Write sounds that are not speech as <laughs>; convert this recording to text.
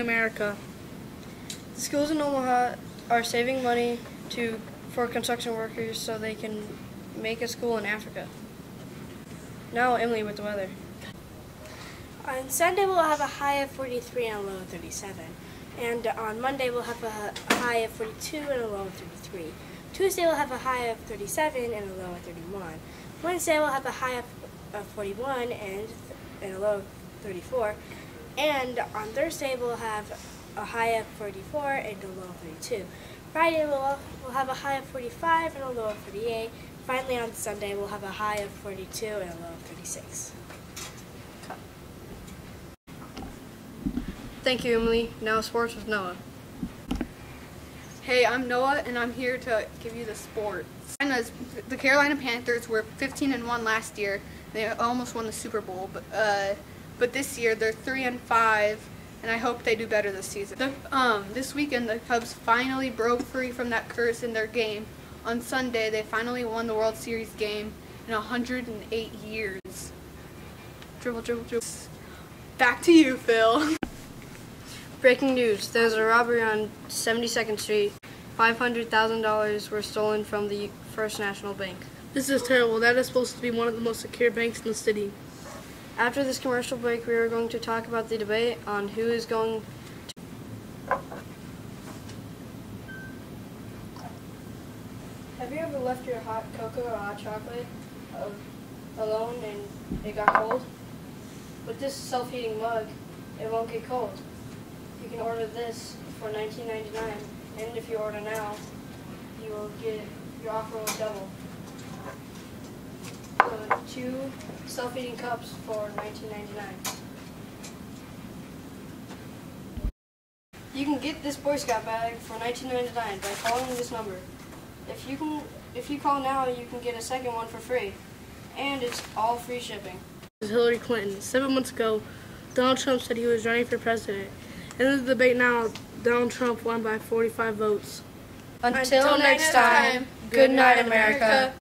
America. The schools in Omaha are saving money to for construction workers so they can make a school in Africa. Now Emily with the weather. On Sunday we'll have a high of 43 and a low of 37. And on Monday we'll have a high of 42 and a low of 33. Tuesday we'll have a high of 37 and a low of 31. Wednesday we'll have a high of, of 41 and, and a low of 34. And on Thursday we'll have a high of 44 and a low of 32. Friday we'll, we'll have a high of 45 and a low of 38. Finally on Sunday we'll have a high of 42 and a low of 36. Thank you, Emily. Now sports with Noah. Hey, I'm Noah, and I'm here to give you the sports. The Carolina Panthers were 15 and one last year. They almost won the Super Bowl, but uh, but this year they're three and five, and I hope they do better this season. The, um, this weekend the Cubs finally broke free from that curse in their game. On Sunday, they finally won the World Series game in 108 years. Dribble, dribble, dribble. Back to you, Phil. <laughs> Breaking news. There's a robbery on 72nd Street. $500,000 were stolen from the First National Bank. This is terrible. That is supposed to be one of the most secure banks in the city. After this commercial break, we are going to talk about the debate on who is going to... Have you ever left your hot cocoa or hot chocolate alone and it got cold? With this self-heating mug, it won't get cold. You can order this for $19.99, and if you order now, you will get your offer will double. Two self-heating cups for $19.99. You can get this Boy Scout bag for $19.99 by calling this number. If you can, if you call now, you can get a second one for free, and it's all free shipping. This is Hillary Clinton. Seven months ago, Donald Trump said he was running for president. In the debate now, Donald Trump won by 45 votes. Until, Until next time, good night, America.